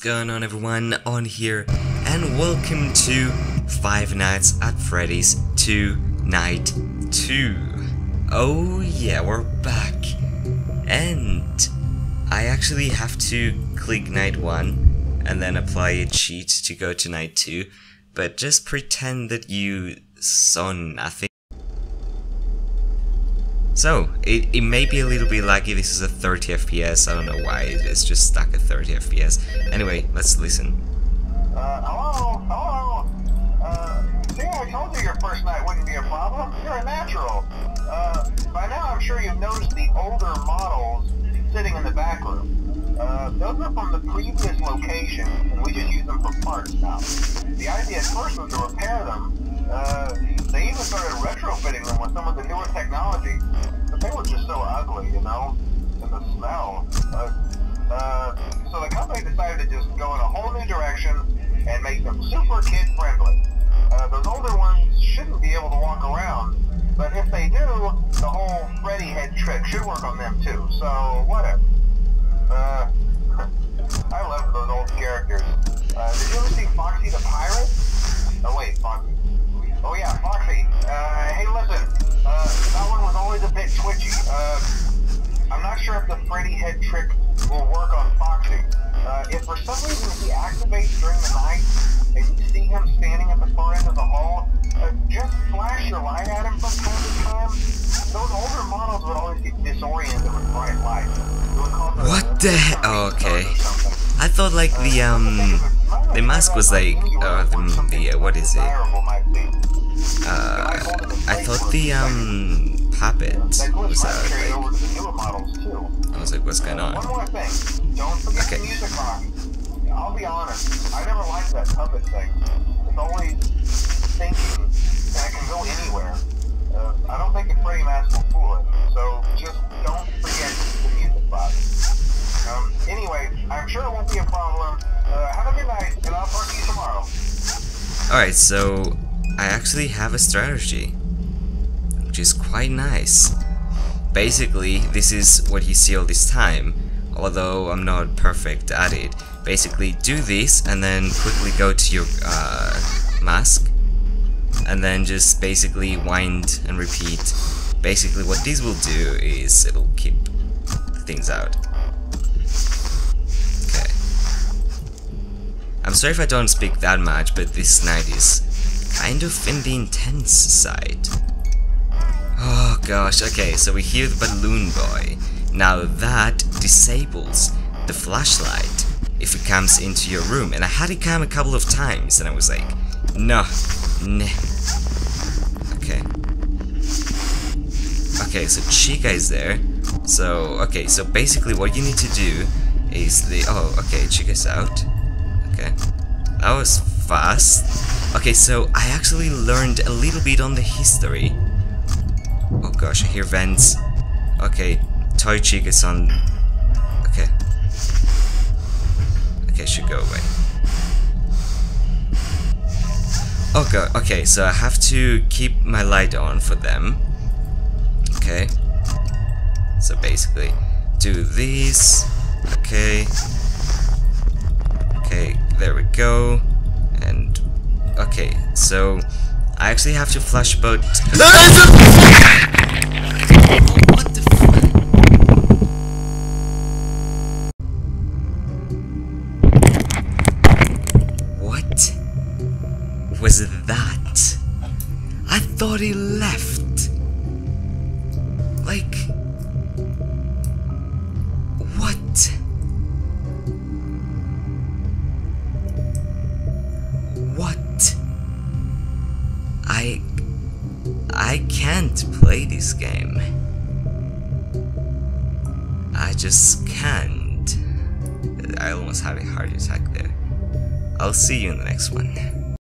going on everyone, on here, and welcome to Five Nights at Freddy's 2 Night 2. Oh yeah, we're back. And I actually have to click Night 1 and then apply a cheat to go to Night 2, but just pretend that you saw nothing. So, it, it may be a little bit laggy, this is a 30 FPS, I don't know why, it's just stuck at 30 FPS. Anyway, let's listen. Uh, hello? Hello? Uh, see, I told you your first night wouldn't be a problem. You're a natural. Uh, by now I'm sure you've noticed the older models sitting in the back room. Uh, those are from the previous location, and we just use them for parts now. The idea at first was to repair them. Uh, they even started retrofitting them with some of the newer were so ugly, you know? And the smell. Uh, uh, so the company decided to just go in a whole new direction and make them super kid friendly. Uh, those older ones shouldn't be able to walk around, but if they do, the whole Freddy head trick should work on them too. So whatever. Uh, I love those old characters. Uh, did you ever see Foxy the Pirate? Oh wait, Foxy. Freddy head trick will work on Foxy. Uh, if for some reason he activates during the night and you see him standing at the far end of the hall, uh, just flash your light at him from time to time. Those older models would always get disoriented with bright lights. It would cause them What the he- oh, okay. I thought like the, um, the mask was like, uh, the, the uh, what is it? Uh, I thought the, um, puppet was out, like, I was like, what's going One on? more thing. Don't forget Okay. the music box. I'll be honest. I never liked that puppet thing. It's always thinking, and it can go anywhere. Uh, I don't think the Freddy mask will fool it. So just don't forget the music box. Um, anyway, I'm sure it won't be a problem. Uh, have a good night, and I'll talk to you tomorrow. Alright, so I actually have a strategy, which is quite nice. Basically, this is what you see all this time, although I'm not perfect at it. Basically, do this and then quickly go to your uh, mask, and then just basically wind and repeat. Basically, what this will do is it'll keep things out. Okay. I'm sorry if I don't speak that much, but this night is kind of in the intense side. Oh gosh, okay, so we hear the balloon boy. Now that disables the flashlight if it comes into your room. And I had it come a couple of times and I was like, no, nah. Okay. Okay, so Chica is there. So, okay, so basically what you need to do is the... Oh, okay, Chica's out. Okay. That was fast. Okay, so I actually learned a little bit on the history. Oh gosh, I hear vents. Okay, Toy Chica's on... Okay. Okay, should go away. Oh god, okay, so I have to keep my light on for them. Okay. So basically, do these. Okay. Okay, there we go. So I actually have to flush both. what the? What was that? I thought he left. Like, can't play this game. I just can't. I almost had a heart attack there. I'll see you in the next one.